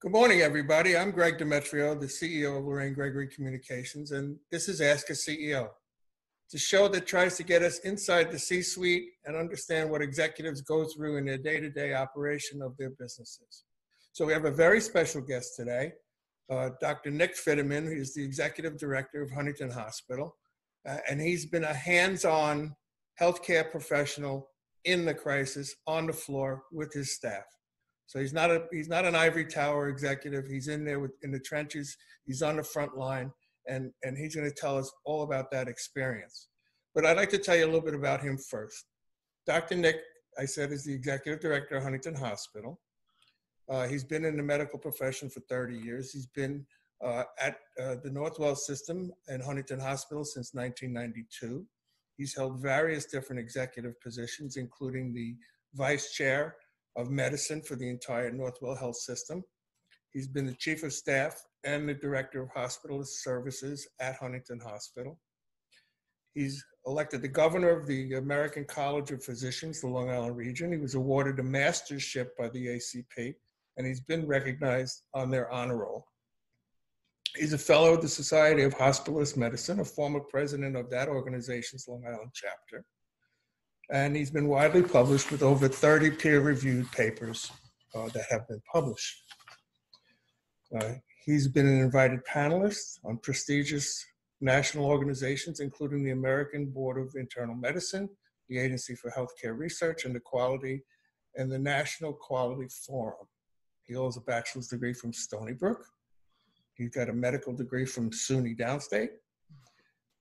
Good morning, everybody. I'm Greg Demetrio, the CEO of Lorraine Gregory Communications, and this is Ask a CEO. It's a show that tries to get us inside the C suite and understand what executives go through in their day to day operation of their businesses. So, we have a very special guest today, uh, Dr. Nick Fitterman, who's the executive director of Huntington Hospital, uh, and he's been a hands on healthcare professional in the crisis on the floor with his staff. So he's not a he's not an ivory tower executive. He's in there with, in the trenches. He's on the front line, and and he's going to tell us all about that experience. But I'd like to tell you a little bit about him first. Dr. Nick, I said, is the executive director of Huntington Hospital. Uh, he's been in the medical profession for 30 years. He's been uh, at uh, the Northwell system and Huntington Hospital since 1992. He's held various different executive positions, including the vice chair of medicine for the entire Northwell Health System. He's been the chief of staff and the director of hospital services at Huntington Hospital. He's elected the governor of the American College of Physicians, the Long Island region. He was awarded a mastership by the ACP, and he's been recognized on their honor roll. He's a fellow of the Society of Hospitalist Medicine, a former president of that organization's Long Island chapter. And he's been widely published with over 30 peer reviewed papers uh, that have been published. Uh, he's been an invited panelist on prestigious national organizations, including the American Board of Internal Medicine, the Agency for Healthcare Research and Quality, and the National Quality Forum. He holds a bachelor's degree from Stony Brook He's got a medical degree from SUNY Downstate,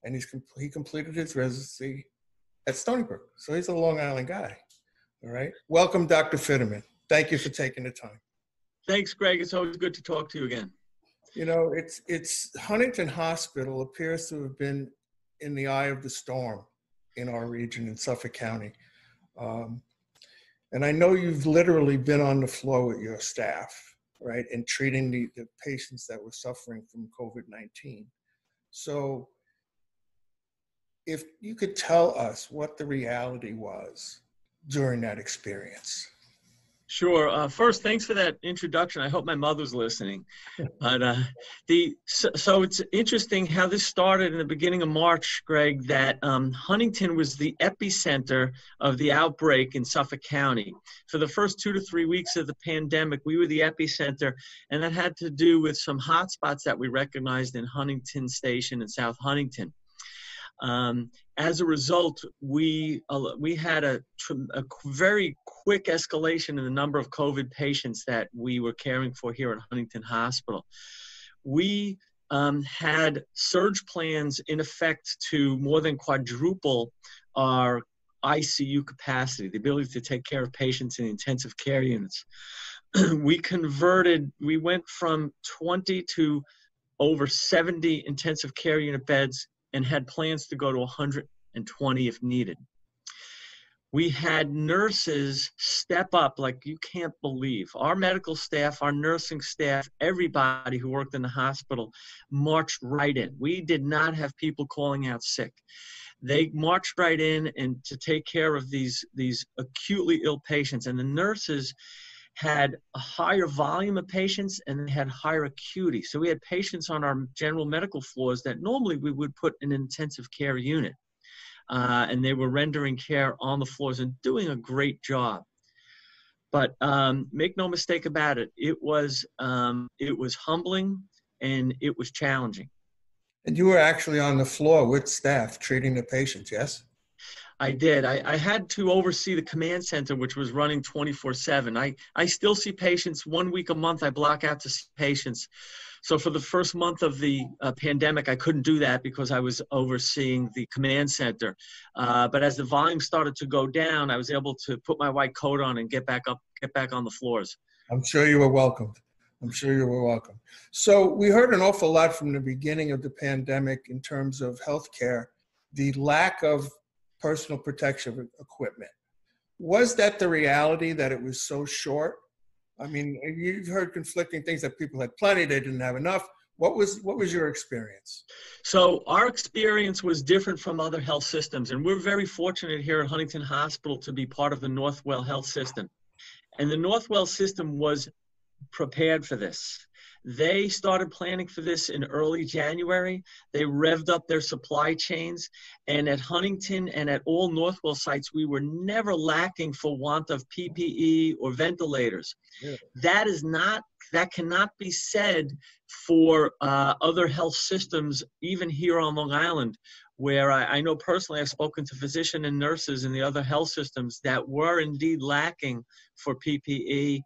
and he's he completed his residency at Stony Brook. So he's a Long Island guy. All right. Welcome, Dr. Fitterman. Thank you for taking the time. Thanks, Greg. It's always good to talk to you again. You know, it's it's Huntington Hospital appears to have been in the eye of the storm in our region in Suffolk County. Um, and I know you've literally been on the floor with your staff right, and treating the, the patients that were suffering from COVID 19. So, if you could tell us what the reality was during that experience. Sure. Uh, first, thanks for that introduction. I hope my mother's listening. But uh, the so, so, it's interesting how this started in the beginning of March, Greg. That um, Huntington was the epicenter of the outbreak in Suffolk County. For the first two to three weeks of the pandemic, we were the epicenter, and that had to do with some hotspots that we recognized in Huntington Station and South Huntington. Um, as a result, we uh, we had a, a, very quick escalation in the number of COVID patients that we were caring for here at Huntington Hospital. We um, had surge plans in effect to more than quadruple our ICU capacity, the ability to take care of patients in intensive care units. we converted, we went from 20 to over 70 intensive care unit beds and had plans to go to 120 if needed. We had nurses step up like you can't believe. Our medical staff, our nursing staff, everybody who worked in the hospital marched right in. We did not have people calling out sick. They marched right in and to take care of these these acutely ill patients and the nurses had a higher volume of patients and they had higher acuity. So we had patients on our general medical floors that normally we would put in an intensive care unit. Uh, and they were rendering care on the floors and doing a great job. But um, make no mistake about it, it was um, it was humbling and it was challenging. And you were actually on the floor with staff treating the patients, yes? I did. I, I, had to oversee the command center, which was running 24 7. I, I still see patients one week a month. I block out to see patients. So for the first month of the uh, pandemic, I couldn't do that because I was overseeing the command center. Uh, but as the volume started to go down, I was able to put my white coat on and get back up, get back on the floors. I'm sure you were welcomed. I'm sure you were welcome. So we heard an awful lot from the beginning of the pandemic in terms of healthcare, the lack of personal protection equipment. Was that the reality that it was so short? I mean, you've heard conflicting things that people had plenty, they didn't have enough. What was what was your experience? So our experience was different from other health systems, and we're very fortunate here at Huntington Hospital to be part of the Northwell Health System. And the Northwell system was prepared for this. They started planning for this in early January. They revved up their supply chains. And at Huntington and at all Northwell sites, we were never lacking for want of PPE or ventilators. Yeah. That is not, that cannot be said for uh, other health systems, even here on Long Island, where I, I, know personally I've spoken to physicians and nurses in the other health systems that were indeed lacking for PPE,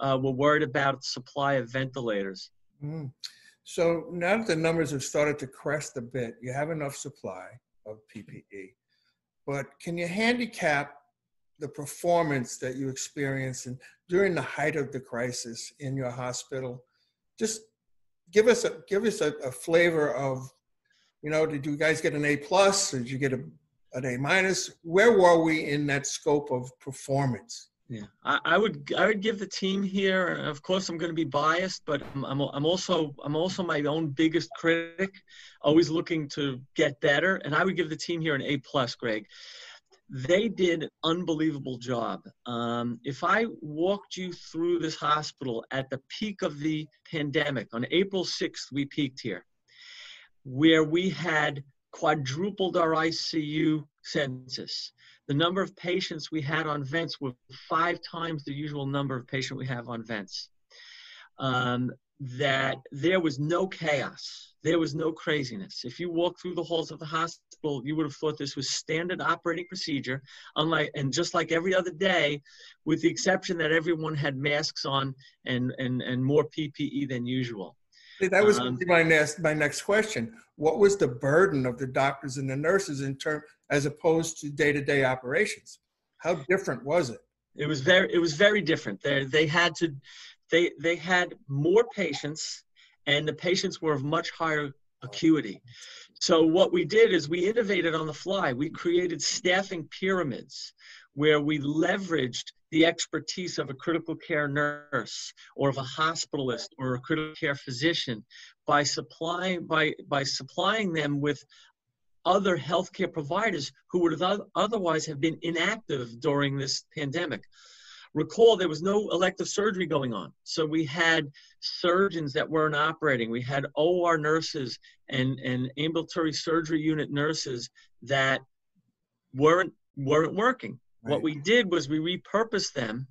uh, were worried about supply of ventilators. Mm. So now that the numbers have started to crest a bit, you have enough supply of PPE, but can you handicap the performance that you experienced in, during the height of the crisis in your hospital? Just give us a give us a, a flavor of you know, did you guys get an A plus? Did you get a, an A minus? Where were we in that scope of performance? Yeah, I, I, would I would give the team here. Of course, I'm going to be biased, but I'm, I'm, I'm also I'm also my own biggest critic, always looking to get better. And I would give the team here an A plus, Greg. They did an unbelievable job. Um, if I walked you through this hospital at the peak of the pandemic on April 6th, we peaked here where we had quadrupled our ICU census. The number of patients we had on vents were five times the usual number of patients we have on vents. Um, that there was no chaos. There was no craziness. If you walk through the halls of the hospital, you would have thought this was standard operating procedure, unlike and just like every other day, with the exception that everyone had masks on and and and more PPE than usual. That was um, my next my next question. What was the burden of the doctors and the nurses in term as opposed to day to day operations? How different was it? It was very it was very different. They they had to they they had more patients and the patients were of much higher acuity. So what we did is we innovated on the fly. We created staffing pyramids where we leveraged the expertise of a critical care nurse or of a hospitalist or a critical care physician by supplying by by supplying them with other healthcare providers who would have otherwise have been inactive during this pandemic. Recall there was no elective surgery going on. So we had surgeons that weren't operating. We had OR nurses and, and ambulatory surgery unit nurses that weren't weren't working. Right. What we did was we repurposed them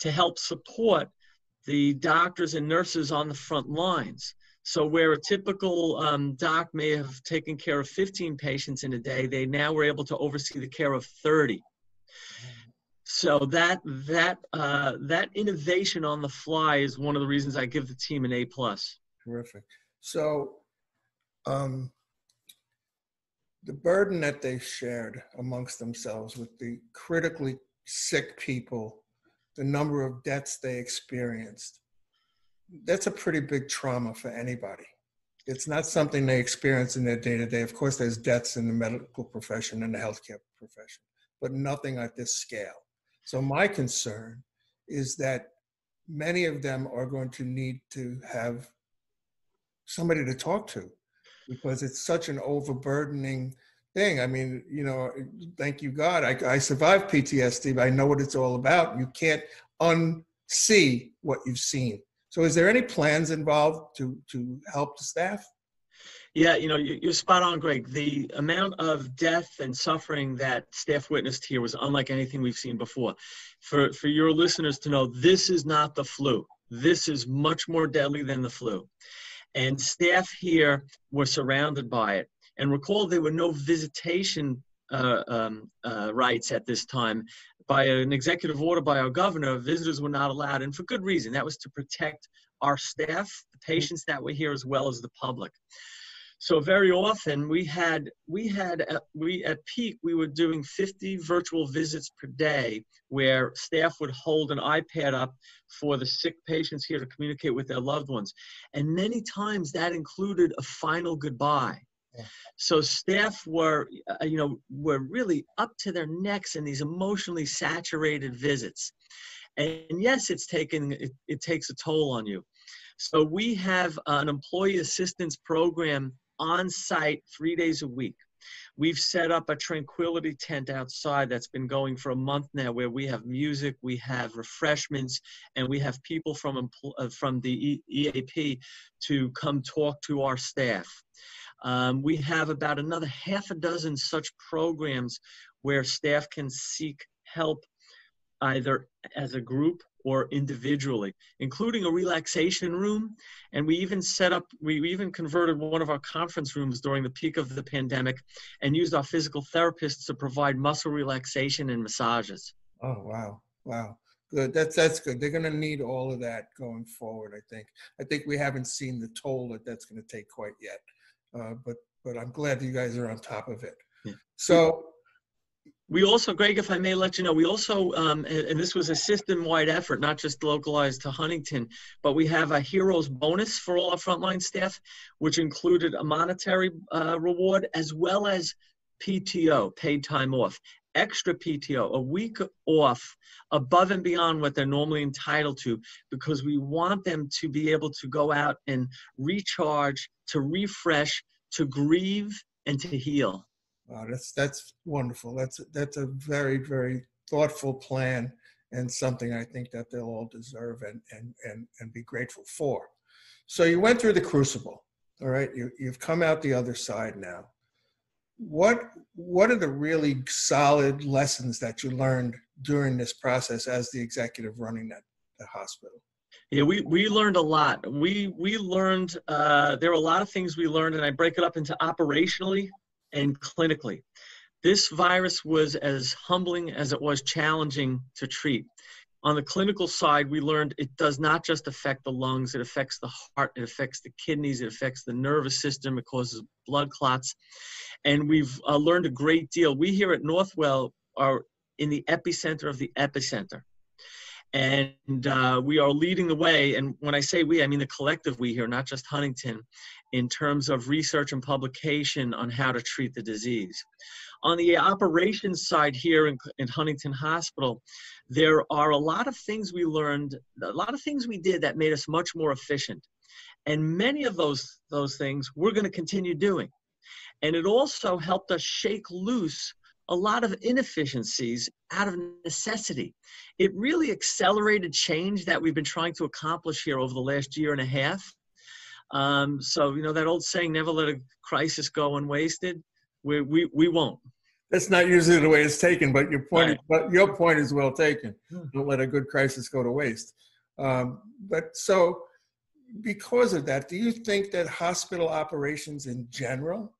to help support the doctors and nurses on the front lines. So where a typical um, doc may have taken care of 15 patients in a day, they now were able to oversee the care of 30. So that that uh, that innovation on the fly is one of the reasons I give the team an A plus. Terrific. So um, the burden that they shared amongst themselves with the critically sick people, the number of deaths they experienced, that's a pretty big trauma for anybody. It's not something they experience in their day to day. Of course, there's deaths in the medical profession and the healthcare profession, but nothing at this scale. So, my concern is that many of them are going to need to have somebody to talk to because it's such an overburdening thing. I mean, you know, thank you God, I, I survived PTSD, but I know what it's all about. You can't unsee what you've seen. So, is there any plans involved to to help the staff? Yeah, you know, you're spot on, Greg. The amount of death and suffering that staff witnessed here was unlike anything we've seen before. For for your listeners to know, this is not the flu. This is much more deadly than the flu and staff here were surrounded by it. And recall there were no visitation uh, um, uh, rights at this time. By an executive order by our governor, visitors were not allowed, and for good reason. That was to protect our staff, the patients that were here, as well as the public. So very often we had we had at, we at peak we were doing 50 virtual visits per day where staff would hold an iPad up for the sick patients here to communicate with their loved ones, and many times that included a final goodbye. So staff were, uh, you know, were really up to their necks in these emotionally saturated visits, and yes, it's taken it, it takes a toll on you. So we have an employee assistance program on site three days a week. We've set up a tranquility tent outside that's been going for a month now where we have music, we have refreshments, and we have people from, uh, from the EAP to come talk to our staff. Um, we have about another half a dozen such programs where staff can seek help either as a group or individually, including a relaxation room. And we even set up, we even converted one of our conference rooms during the peak of the pandemic and used our physical therapists to provide muscle relaxation and massages. Oh, wow. Wow. Good. That's that's good. They're going to need all of that going forward. I think. I think we haven't seen the toll that that's going to take quite yet, uh, but but I'm glad you guys are on top of it. Yeah. So we also, Greg, if I may let you know, we also, um, and, this was a system-wide effort, not just localized to Huntington, but we have a heroes bonus for all our frontline staff, which included a monetary uh, reward as well as PTO, paid time off, extra PTO, a week off above and beyond what they're normally entitled to, because we want them to be able to go out and recharge, to refresh, to grieve, and to heal. Wow, that's that's wonderful. That's that's a very very thoughtful plan and something I think that they'll all deserve and and and and be grateful for. So you went through the crucible, all right. You you've come out the other side now. What what are the really solid lessons that you learned during this process as the executive running that the hospital? Yeah, we, we learned a lot. We we learned uh, there were a lot of things we learned, and I break it up into operationally and clinically. This virus was as humbling as it was challenging to treat. On the clinical side, we learned it does not just affect the lungs, it affects the heart, it affects the kidneys, it affects the nervous system, it causes blood clots. And we've uh, learned a great deal. We here at Northwell are in the epicenter of the epicenter. And uh, we are leading the way. And when I say we, I mean the collective we here, not just Huntington in terms of research and publication on how to treat the disease. On the operations side here in, in, Huntington Hospital, there are a lot of things we learned, a lot of things we did that made us much more efficient. And many of those, those things we're going to continue doing. And it also helped us shake loose a lot of inefficiencies out of necessity. It really accelerated change that we've been trying to accomplish here over the last year and a half. Um, so, you know, that old saying, never let a crisis go unwasted, we, we, we won't. That's not usually the way it's taken, but your point, right. but your point is well taken. Hmm. Don't let a good crisis go to waste. Um, but so, because of that, do you think that hospital operations in general,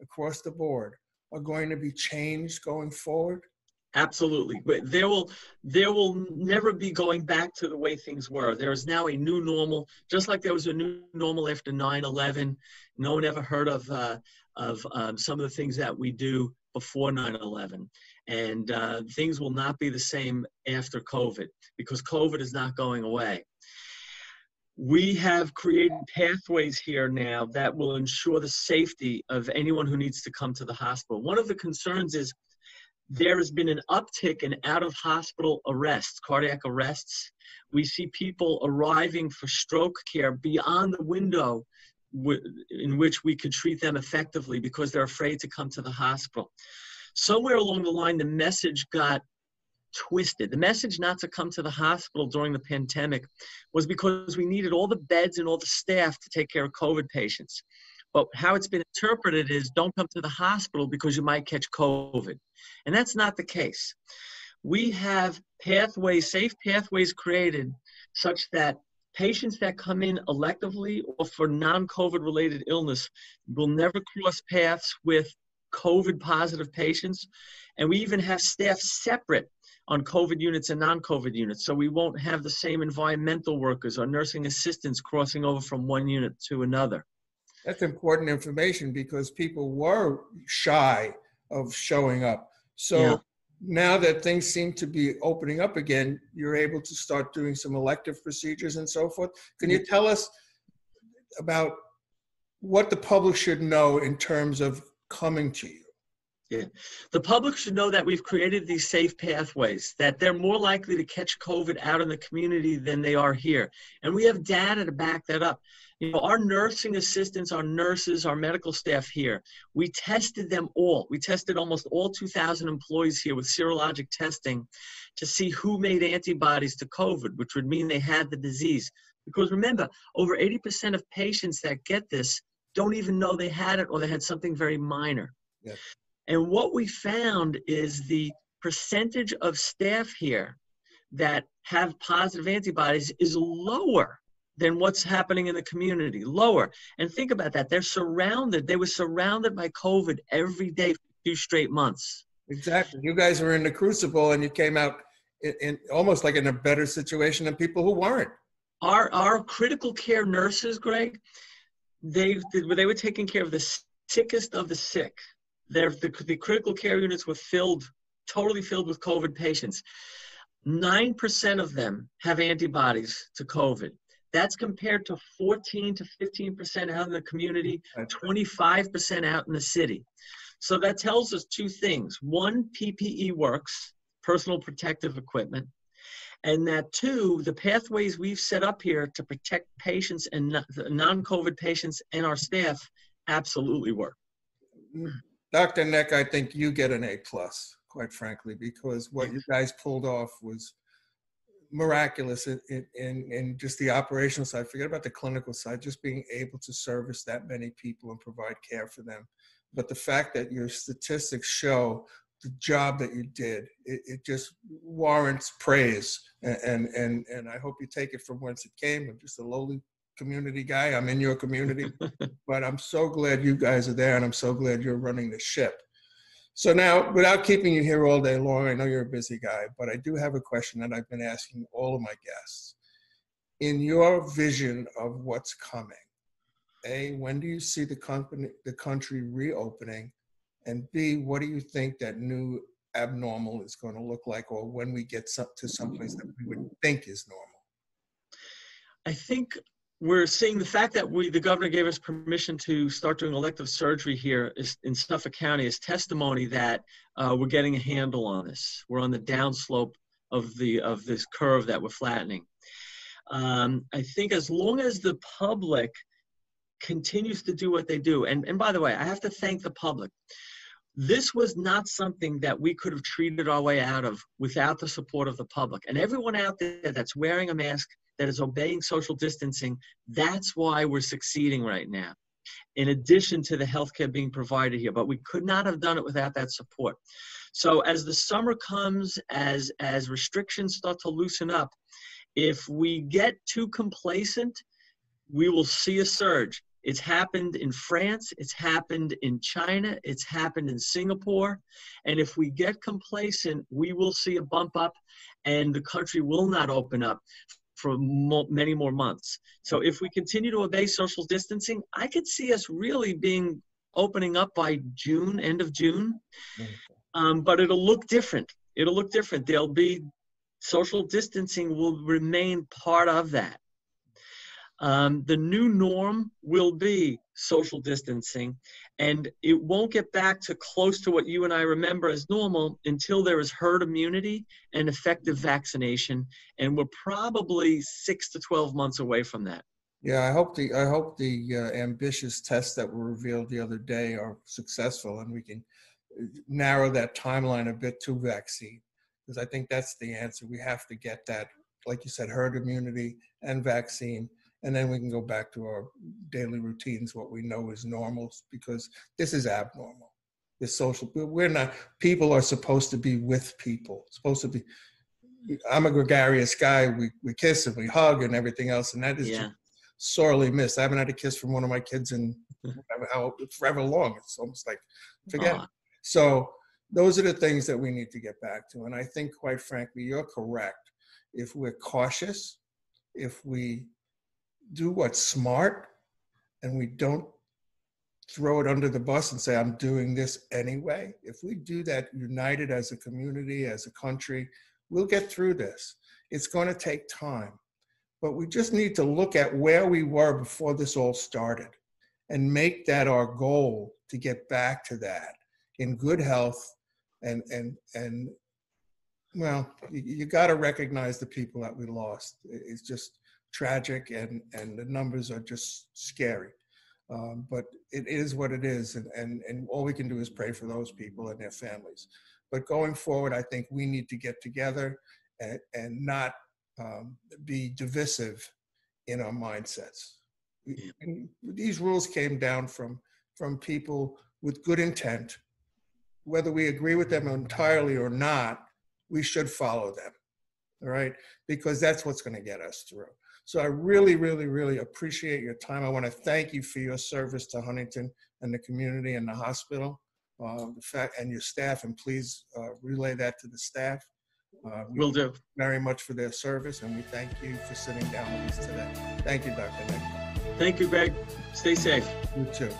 across the board, are going to be changed going forward? Absolutely, but there will there will never be going back to the way things were. There is now a new normal, just like there was a new normal after 9/11. No one ever heard of uh, of um, some of the things that we do before 9/11, and uh, things will not be the same after COVID because COVID is not going away. We have created pathways here now that will ensure the safety of anyone who needs to come to the hospital. One of the concerns is there has been an uptick in out of hospital arrests, cardiac arrests. We see people arriving for stroke care beyond the window in which we could treat them effectively because they're afraid to come to the hospital. Somewhere along the line, the message got twisted. The message not to come to the hospital during the pandemic was because we needed all the beds and all the staff to take care of COVID patients. But how it's been interpreted is don't come to the hospital because you might catch COVID. And that's not the case. We have pathways, safe pathways created such that patients that come in electively or for non COVID related illness will never cross paths with COVID positive patients. And we even have staff separate on COVID units and non COVID units. So we won't have the same environmental workers or nursing assistants crossing over from one unit to another. That's important information because people were shy of showing up. So yeah. now that things seem to be opening up again, you're able to start doing some elective procedures and so forth. Can you tell us about what the public should know in terms of coming to you? Yeah. The public should know that we've created these safe pathways, that they're more likely to catch COVID out in the community than they are here. And we have data to back that up. You know, our nursing assistants, our nurses, our medical staff here, we tested them all. We tested almost all 2,000 employees here with serologic testing to see who made antibodies to COVID, which would mean they had the disease. Because remember, over 80% of patients that get this don't even know they had it or they had something very minor. Yes. And what we found is the percentage of staff here that have positive antibodies is lower than what's happening in the community. Lower. And think about that. They're surrounded, they were surrounded by COVID every day for two straight months. Exactly. You guys were in the crucible and you came out in, in almost like in a better situation than people who weren't. Our our critical care nurses, Greg, they they were taking care of the sickest of the sick the, the critical care units were filled, totally filled with COVID patients. 9% of them have antibodies to COVID. That's compared to 14 to 15% out in the community, 25% out in the city. So that tells us two things. One, PPE works, personal protective equipment. And that two, the pathways we've set up here to protect patients and non COVID patients and our staff absolutely work. Dr. Nick, I think you get an A plus, quite frankly, because what you guys pulled off was miraculous in, in, in just the operational side. Forget about the clinical side, just being able to service that many people and provide care for them. But the fact that your statistics show the job that you did, it, it just warrants praise. And, and, and, and I hope you take it from whence it came, I'm just a lowly community guy. I'm in your community, but I'm so glad you guys are there and I'm so glad you're running the ship. So now, without keeping you here all day long, I know you're a busy guy, but I do have a question that I've been asking all of my guests. In your vision of what's coming, A, when do you see the company, the country reopening? And B, what do you think that new abnormal is going to look like, or when we get to someplace that we would think is normal? I think we're seeing the fact that we the governor gave us permission to start doing elective surgery here is, in Suffolk County is testimony that uh, we're getting a handle on this. We're on the downslope of the of this curve that we're flattening. Um, I think as long as the public continues to do what they do, and, and by the way, I have to thank the public. This was not something that we could have treated our way out of without the support of the public. And everyone out there that's wearing a mask, that is obeying social distancing, that's why we're succeeding right now, in addition to the healthcare being provided here. But we could not have done it without that support. So as the summer comes, as, as restrictions start to loosen up, if we get too complacent, we will see a surge. It's happened in France, it's happened in China, it's happened in Singapore. And if we get complacent, we will see a bump up and the country will not open up for mo- many more months. So if we continue to obey social distancing, I could see us really being opening up by June, end of June. Um, but it'll look different. It'll look different. There'll be social distancing will remain part of that. Um, the new norm will be social distancing, and it won't get back to close to what you and I remember as normal until there is herd immunity and effective vaccination, and we're probably six to 12 months away from that. Yeah, I hope the I hope the uh, ambitious tests that were revealed the other day are successful, and we can uh, narrow that timeline a bit to vaccine, because I think that's the answer. We have to get that, like you said, herd immunity and vaccine and then we can go back to our daily routines, what we know is normal, because this is abnormal. This social, we're not, people are supposed to be with people, supposed to be, I'm a gregarious guy. We, we kiss and we hug and everything else. And that is yeah. sorely missed. I haven't had a kiss from one of my kids in how, forever long. It's almost like, forget. So those are the things that we need to get back to. And I think, quite frankly, you're correct. If we're cautious, if we do what's smart and we don't throw it under the bus and say, I'm doing this anyway, if we do that united as a community, as a country, we'll get through this. It's going to take time. But we just need to look at where we were before this all started and make that our goal to get back to that in good health and and and well you, you got to recognize the people that we lost it's just tragic and and the numbers are just scary. Um, but it is what it is and, and and all we can do is pray for those people and their families. But going forward i think we need to get together and, and not um, be divisive in our mindsets. And these rules came down from from people with good intent. Whether we agree with them entirely or not we should follow them all right? Because that's what's going to get us through so i really really really appreciate your time i want to thank you for your service to huntington and the community and the hospital uh, the fact and your staff and please uh, relay that to the staff uh, we Will do. very much for their service and we thank you for sitting down with us today thank you dr nick Thank you, Greg. Stay safe. you too